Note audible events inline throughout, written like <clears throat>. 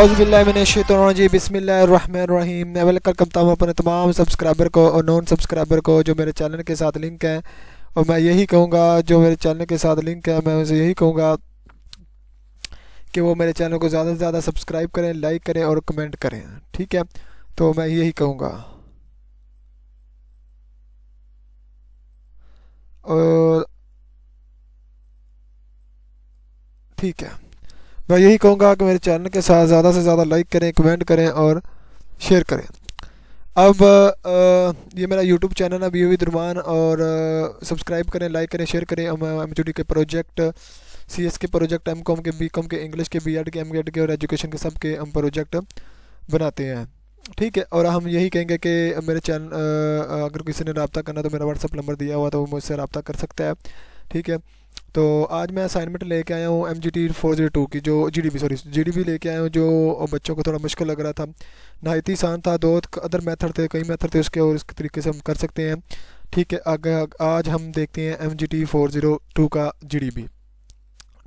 आउज़बिल्लाजी बिस्मिल्लाहिर्रहमानिर्रहीम। मैं वेलकम करता हूँ अपने तमाम सब्सक्राइबर को और नॉन सब्सक्राइबर को जो मेरे चैनल के साथ लिंक है। और मैं यही कहूँगा, जो मेरे चैनल के साथ लिंक है, मैं उनसे यही कहूँगा कि वो मेरे चैनल को ज़्यादा से ज़्यादा सब्सक्राइब करें, लाइक करें और कमेंट करें, ठीक है? तो मैं यही कहूँगा। और ठीक है। मैं यही कहूँगा कि मेरे चैनल के साथ ज़्यादा से ज़्यादा लाइक करें कमेंट करें और शेयर करें। अब आ, ये मेरा यूट्यूब चैनल है बी वी दुरमान और सब्सक्राइब करें लाइक करें शेयर करें। एम के प्रोजेक्ट सी एस के प्रोजेक्ट एम कॉम के बी कॉम के इंग्लिश के बी एड के एम के और एजुकेशन के सब के हम प्रोजेक्ट बनाते हैं। ठीक है और हम यही कहेंगे कि मेरे चैनल अगर किसी ने रबता करना तो मेरा व्हाट्सअप नंबर दिया हुआ तो वो मुझसे रबता कर सकता है। ठीक है तो आज मैं असाइनमेंट लेके आया हूँ M G T four zero two की, जो G D B sorry G D B लेके आया हूँ, जो बच्चों को थोड़ा मुश्किल लग रहा था। नहायत ही आसान था, दो अदर मेथड थे, कई मेथड थे उसके, और इस तरीके से हम कर सकते हैं। ठीक है, आगे, आज हम देखते हैं M G T four zero two का जी डी बी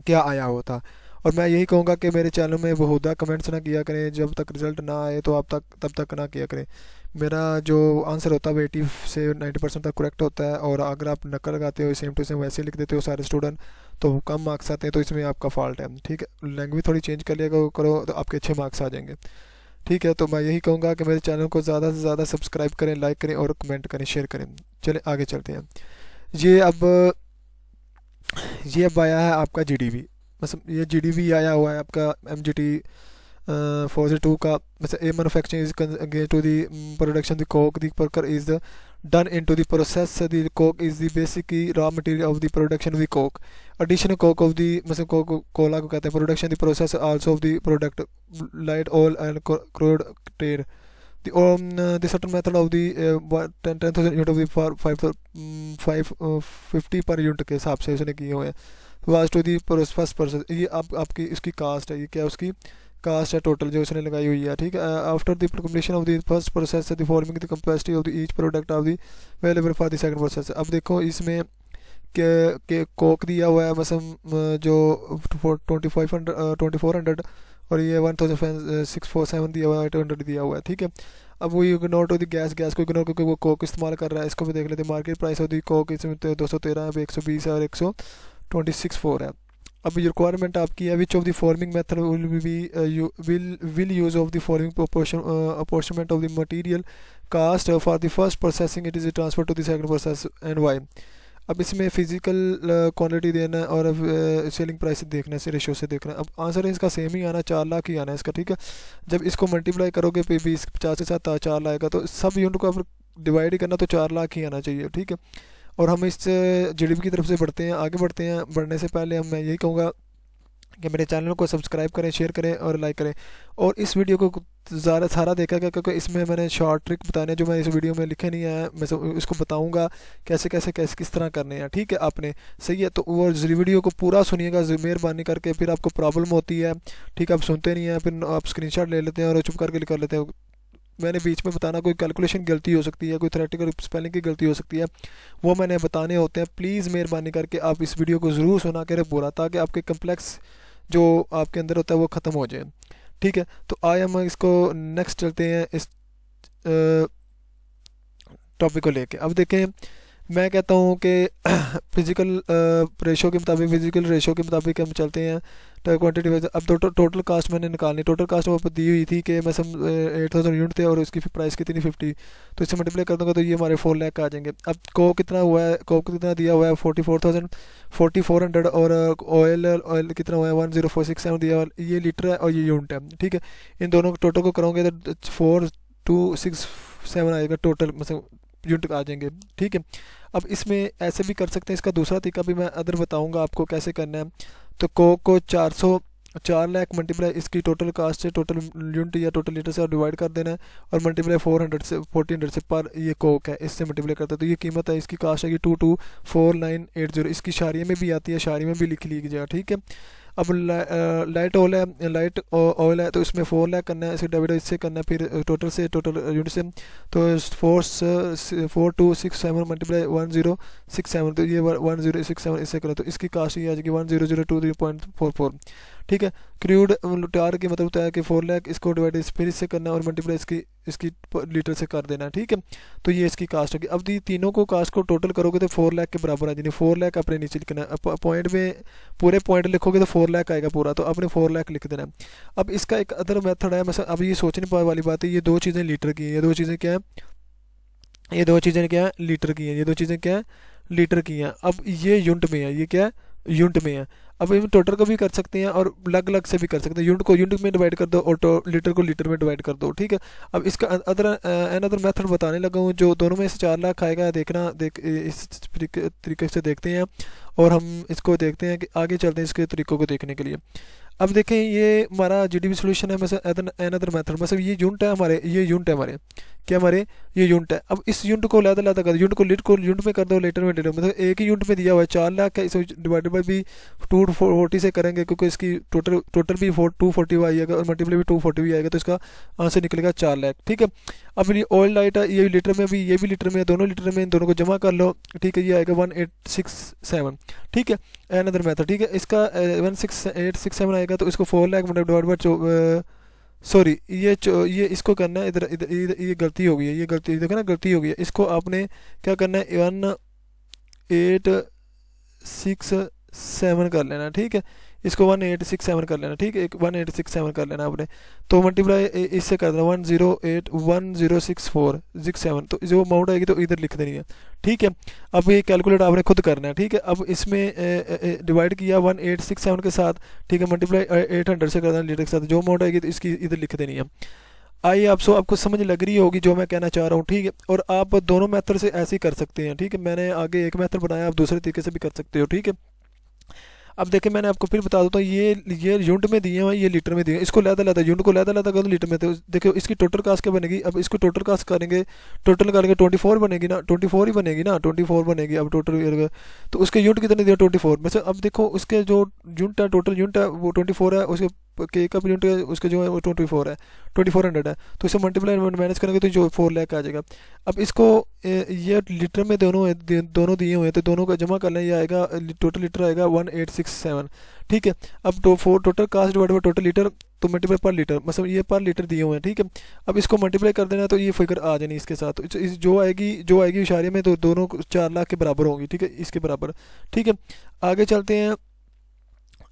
क्या आया होता? और मैं यही कहूँगा कि मेरे चैनल में बहुदा कमेंट्स ना किया करें। जब तक रिज़ल्ट ना आए तो आप तक, तब तक ना किया करें। मेरा जो आंसर होता है वो एटी से नाइन्टी परसेंट तक करेक्ट होता है और अगर आप नकल लगाते हो सेम टू सेम वैसे लिख देते हो सारे स्टूडेंट तो कम मार्क्स आते हैं तो इसमें आपका फॉल्ट है। ठीक है? लैंग्वेज थोड़ी चेंज कर लिया करो तो आपके अच्छे मार्क्स आ जाएँगे। ठीक है? तो मैं यही कहूँगा कि मेरे चैनल को ज़्यादा से ज़्यादा सब्सक्राइब करें लाइक करें और कमेंट करें शेयर करें। चले, आगे चलते हैं। ये अब ये अब आया है आपका जीडीवी मतलब ये जी डी वी आया हुआ है आपका M G T four G two का मतलब a manufacturing is against to the production the coke the प्रकर is done in to the process the coke is the basic raw material of the production the coke additional coke of the मतलब coke cola को कहते हैं production the process also of the product light oil and crude tar the certain method of the ten ten thousand unit of दाइव five fifty per unit के हिसाब से उसने किए हुए हैं। Was to the first process ये आप, आपकी, इसकी कास्ट है, ये क्या उसकी कास्ट है टोटल जो उसने लगाई हुई है, ठीक है? After the completion of the first process the forming the capacity of the each product of the available for the second process अब देखो इसमें के के कोक दिया हुआ है मसम जो twenty five hundred twenty four hundred और ये one thousand six four seven दिया हुआ है टू हंड्रेड दिया हुआ है, ठीक है? अब वो ignore to the gas gas को इग्नोर क्योंकि वो कोक इस्तेमाल कर रहा है, इसको भी देख लेते हैं market price of the coke इसमें दो सौ तेरह है एक सौ बीस है और एक सौ ट्वेंटी सिक्स फोर है। अब रिक्वायरमेंट आपकी है which of the forming method will be will will use of the forming apportionment of the material cost for the first processing it is transfer to the second process and why अब इसमें physical quantity देना है और selling uh, price देखना है ratio से देखना है। अब आंसर इसका सेम ही आना चार लाख ही आना है इसका ठीक है? जब इसको मल्टीप्लाई करोगे फिर बीस पचास के साथ चार लाख तो सब यूनिट को अब डिवाइड करना तो चार लाख ही आना चाहिए ठीक है? और हम इस जी की तरफ़ से बढ़ते हैं, आगे बढ़ते हैं। बढ़ने से पहले हम मैं यही कहूँगा कि मेरे चैनल को सब्सक्राइब करें, शेयर करें और लाइक करें। और इस वीडियो को ज़्यादा, सारा देखा गया क्योंकि इसमें मैंने शॉर्ट ट्रिक बताने जो मैं इस वीडियो में लिखे नहीं आया मैं इसको बताऊँगा कैसे कैसे कैसे, किस तरह करने हैं। ठीक है, आपने सही है तो वो वीडियो को पूरा सुनिएगा मेहरबानी करके, फिर आपको प्रॉब्लम होती है, ठीक है, आप सुनते नहीं हैं, फिर आप स्क्रीन ले लेते हैं और चुप करके लिख कर लेते हैं। मैंने बीच में बताना, कोई कैलकुलेशन गलती हो सकती है, कोई थ्रेटिकल स्पेलिंग की गलती हो सकती है, वो मैंने बताने होते हैं। प्लीज़ मेहरबानी करके आप इस वीडियो को ज़रूर सुना करें बोला ताकि आपके कम्प्लेक्स जो आपके अंदर होता है वो ख़त्म हो जाए। ठीक है तो आए हम इसको नेक्स्ट चलते हैं, इस टॉपिक को लेके। अब देखें मैं कहता हूँ कि <clears throat> फ़िज़िकल रेशो के मुताबिक फ़िज़िकल रेशो के मुताबिक हम चलते हैं। क्वान्टिटी वाइज अब तो टोटल कास्ट मैंने निकालनी टोटल कास्ट पर दी हुई थी कि मैं सम एट थाउज़ेंड यूनिट थे और उसकी प्राइस कितनी फिफ्टी तो इससे मल्टीप्लाई कर दूँगा तो ये हमारे फोर लैक आ जाएँगे। अब को कितना हुआ है? को कितना दिया हुआ है? Forty four thousand forty four hundred और ऑयल ऑयल कितना हुआ है? One zero four six seven दिया हुआ ये लीटर है और ये यूनिट है। ठीक है? इन दोनों टोटल को करोगे तो फोर टू सिक्स सेवन आएगा टोटल मतलब यूनिट आ जाएँगे ठीक है? अब इसमें ऐसे भी कर सकते हैं। इसका दूसरा तरीका भी मैं अदर बताऊँगा आपको कैसे करना है। तो कोक को 400 चार लाख मल्टीप्लाई इसकी टोटल कास्ट से टोटल यूनिट या टोटल लीटर से डिवाइड कर देना है और मल्टीप्लाई फोर हंड्रेड से फोर्टीन हंड्रेड से पर ये कोक है। इससे मल्टीप्लाई करते हैं। तो ये कीमत है। इसकी कास्ट है कि two two four nine eight zero इसकी शारिया में भी आती है। शारिया में भी लिख लीजिएगा। ठीक है? अब लाइट ऑयल है लाइट ऑयल है तो इसमें फोर लाख करना है, इसे डिवाइड इससे करना है, फिर टोटल से टोटल यूनिट से। तो four four two six seven multiply one zero six seven तो ये वन ज़ीरो सिक्स सेवन इससे करो तो इसकी कास्ट ये आ जाएगी one zero zero two three point four four ठीक है? क्रूड टार के मतलब होता है कि फोर लैख इसको डिवाइड फिर इससे करना और मल्टीप्लाई इसकी इसकी लीटर से कर देना ठीक है? तो ये इसकी कास्ट होगी। अब ये तीनों को कास्ट को टोटल करोगे तो फोर लाख के बराबर आ जाएगी। फोर लाख अपने नीचे लिखना है। पॉइंट में, पूरे पॉइंट लिखोगे तो फोर लाख आएगा पूरा तो अपने फोर लाख लिख देना अब इसका एक अदर मेथड है मतलब अब ये सोचने वाली बात है, ये दो चीज़ें लीटर की है। ये दो चीज़ें क्या है? ये दो चीज़ें क्या है? लीटर की हैं। ये दो चीज़ें क्या है? लीटर की हैं। अब ये यूनिट में है, ये क्या है? यूनिट में है। अब हम टोटल को भी कर सकते हैं और अलग अलग से भी कर सकते हैं। यूनिट को यूनिट में डिवाइड कर दो और लीटर को लीटर में डिवाइड कर दो, ठीक है? अब इसका अदर एन अदर मैथड बताने लगा हूँ जो दोनों में से चार लाख आएगा। देखना, देख इस तरीके से देखते हैं और हम इसको देखते हैं कि आगे चलते हैं इसके तरीक़ों को देखने के लिए। अब देखें, ये हमारा जी डी सोल्यूशन है एन अदर मेथड मतलब ये यूनिट है हमारे, ये यूनिट है हमारे। क्या हमारे? ये यूनिट है। अब इस यूनिट को लादा लादा कर यूनिट को लिट को यूनिट में कर दो लेटर में लेटर मतलब एक ही यूनिट में दिया हुआ है। चार लाख है इसे डिवाइडेड बाई भी टू फोर्टी से करेंगे, क्योंकि इसकी टोटल टोटल भी फोर टू फोर्टी आएगा और मल्टीप्लाई भी टू फोर्टी भी आएगा तो इसका आंसर निकलेगा चार लाख। ठीक है? अब ये ऑयल लाइट है, ये भी लीटर में भी, ये भी लीटर में है, दोनों लीटर में इन दोनों को जमा कर लो। ठीक है, ये आएगा वन एट सिक्स सेवन ठीक है एन अदर मेथड ठीक है, इसका one six eight six seven आएगा तो इसको फोर लाख मतलब डिवाइड बाई सॉरी ये ये इसको करना है, इधर इधर ये गलती हो गई है, ये गलती, देखो ना, गलती हो गई है। इसको आपने क्या करना है वन एट सिक्स सेवन कर लेना ठीक है। इसको वन एट सिक्स सेवन कर लेना, ठीक है? एक वन एट सिक्स सेवन कर लेना आपने। तो मल्टीप्लाई इससे कर देना one zero eight one zero six four six seven तो जो अमाउंट आएगी तो इधर लिख देनी है, ठीक है? अब ये कैलकुलेट आपने खुद करना है, ठीक है? अब इसमें डिवाइड किया वन एट सिक्स सेवन के साथ, ठीक है? मल्टीप्लाई एट हंड्रेड से कर देना लीटर के साथ। जो अमाउंट आएगी तो इसकी इधर लिख देनी है। आइए आप सो, आपको समझ लग रही होगी जो मैं कहना चाह रहा हूँ, ठीक है? और आप दोनों मेथड से ऐसे ही कर सकते हैं, ठीक है? मैंने आगे एक मेथड बनाया, आप दूसरे तरीके से भी कर सकते हो, ठीक है? अब देखें मैंने आपको फिर बता देता हूँ ये ये यूनिट में दिए हैं, ये लीटर में दिए इसको लहदा लहदा यूनिट को लहदा लहदा कर लीटर में। तो देखो इसकी टोटल कास्ट क्या बनेगी? अब इसको टोटल कास्ट करेंगे टोटल करेंगे ट्वेंटी फोर बनेगी ना ट्वेंटी फोर ही बनेगी ना ट्वेंटी फोर बनेगी अब टोटल तो उसके यूनिट कितने दिए? ट्वेंटी फोर वैसे अब देखो, उसके जो यूनिट है टोटल यूनिट है, वो ट्वेंटी फोर है, उसके के का है उसका जो है वो ट्वेंटी फोर है ट्वेंटी फोर हंड्रेड है। तो इसे मल्टीप्लाई मैनेज करेंगे तो जो फोर लैक आ जाएगा। अब इसको ये लीटर में दोनों दोनों दिए हुए हैं तो दोनों का जमा कर लें ये आएगा टोटल लीटर आएगा वन एट सिक्स सेवन ठीक है? अब तो four total cost divide by total litre तो मल्टीप्लाई पर लीटर मतलब ये पर लीटर दिए हुए हैं, ठीक है? अब इसको मल्टीप्लाई कर देना तो ये फिगर आ जानी इसके साथ। तो जो आएगी जो आएगी इशारे में तो दोनों चार लाख के बराबर होंगी, ठीक है? इसके बराबर। ठीक है? आगे चलते हैं।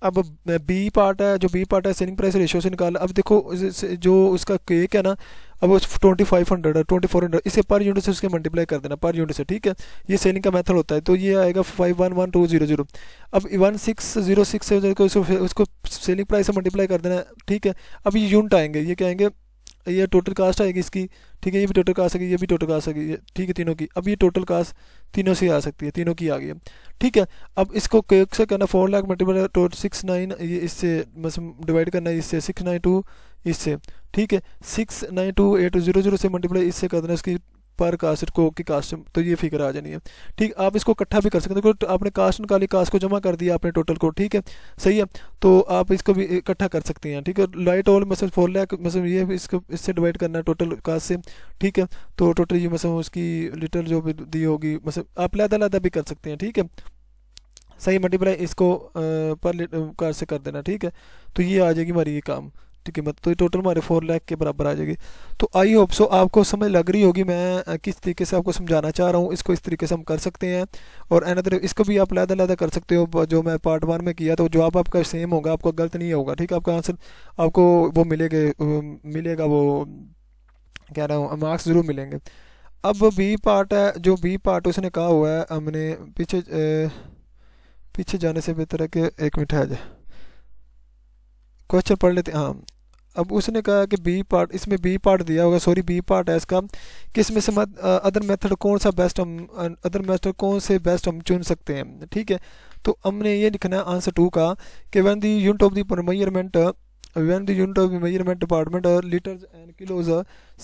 अब बी पार्ट है, जो बी पार्ट है सेलिंग प्राइस रेशियो से निकाल। अब देखो जो उसका केक है ना, अब वो ट्वेंटी फाइव हंड्रेड है ट्वेंटी फोर हंड्रेड इसे पर यूनिट से उसके मल्टीप्लाई कर देना पर यूनिट से, ठीक है? ये सेलिंग का मेथड होता है तो ये आएगा five one one two zero zero अब वन सिक्स ज़ीरो सिक्स से उसको सेलिंग प्राइस से मल्टीप्लाई कर देना, ठीक है? अब ये यूनिट आएँगे, ये क्या आएँगे? ये टोटल कास्ट आएगी इसकी, ठीक है, ये भी टोटल कास्ट आएगी, ये भी टोटल कास्ट आएगी ठीक है तीनों की। अब ये टोटल कास्ट तीनों से आ सकती है, तीनों की आ गई है। ठीक है, अब इसको से करना four lakh multiple total six nine ये इससे डिवाइड करना है इससे सिक्स नाइन टू इससे, ठीक है six nine two eight zero zero से मल्टीप्लाई इससे कर देना इसकी पर कास्ट को की कास्ट तो ये फिगर आ जानी है। ठीक, आप इसको इकट्ठा भी कर सकते हैं। तो आपने कास्ट निकाली कास्ट को जमा कर दिया आपने टोटल को, ठीक है? सही है। तो आप इसको भी इकट्ठा कर सकते हैं, ठीक है? लाइट ऑल मतलब फोर लैख मतलब ये इसको, इससे डिवाइड करना है टोटल कास्ट से, ठीक है? तो टोटल ये मतलब उसकी लिटर जो भी दी होगी मतलब आप लहदा लहदा भी कर सकते हैं, ठीक है? सही मल्टीप्लाई इसको पर कार से कर देना, ठीक है? तो ये आ जाएगी हमारी ये काम। ठीक है मतलब तो ये टोटल हमारे फोर लाख के बराबर आ जाएगी। तो आई होप सो आपको समझ लग रही होगी मैं किस तरीके से आपको समझाना चाह रहा हूँ, इसको इस तरीके से हम कर सकते हैं। और एना अनदर इसको भी आप लहदा लहदा कर सकते हो जो मैं पार्ट वन में किया तो जवाब आपका सेम होगा, आपका गलत नहीं होगा, ठीक है? आपका आंसर आपको वो मिलेगा मिलेगा वो कह रहा हूँ मार्क्स ज़रूर मिलेंगे। अब बी पार्ट है, जो बी पार्ट उसने कहा हुआ है, हमने पीछे पीछे जाने से बेहतर है कि एक मिनट है जाए। क्वेश्चन पढ़ लेते हाँ। अब उसने कहा कि बी पार्ट इसमें बी पार्ट दिया होगा सॉरी बी पार्ट है इसका। कि इसमें से अदर मेथड कौन सा बेस्ट हम अदर मेथड कौन से बेस्ट हम चुन सकते हैं। ठीक है? तो हमने ये लिखना है आंसर टू का कि when the unit of the measurement when the unit of measurement department litres and kilos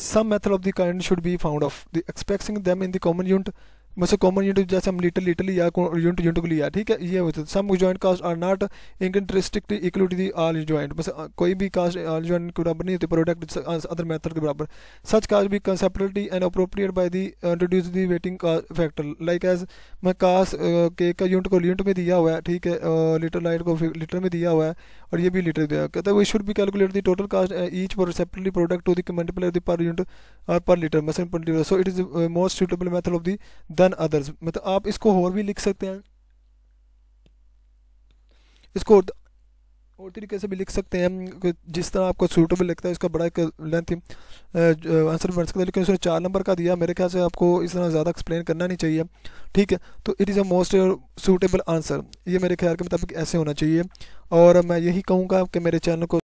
some method of the kind should be found of the expecting them in the common unit मतलब common unit जैसे हम litre litre लिया unit unit को लिया, ठीक है? ये होता है। Some joint cost are not interesting equal to the all joint बस कोई भी कास्ट ऑल जॉइंट के बराबर नहीं होती प्रोडक्ट अदर मेथड के बराबर। सच कास्ट भी conceptually and appropriate by the introduce the weighting factor like as मैं कास्ट के, का यूनिट को यूनिट में दिया हुआ है, ठीक है? लीटर लाइट को लीटर में दिया हुआ है, और ये भी लीटर दिया है। कहता है वी शुड भी calculate the total cost each for separately product to the multiply per unit और per litre per litre so it is most suitable method of the then others मतलब आप इसको और भी लिख सकते हैं। इसको और तरीके से भी लिख सकते हैं। जिस तरह आपको सूटेबल लगता है, इसका बड़ा एक लेंथ आंसर बन सकता है। लेकिन उसने चार नंबर का दिया, मेरे ख्याल से आपको इस तरह ज़्यादा एक्सप्लेन करना नहीं चाहिए। ठीक है? तो it is a most suitable answer ये मेरे ख्याल के मुताबिक ऐसे होना चाहिए। और मैं यही कहूँगा कि मेरे चैनल को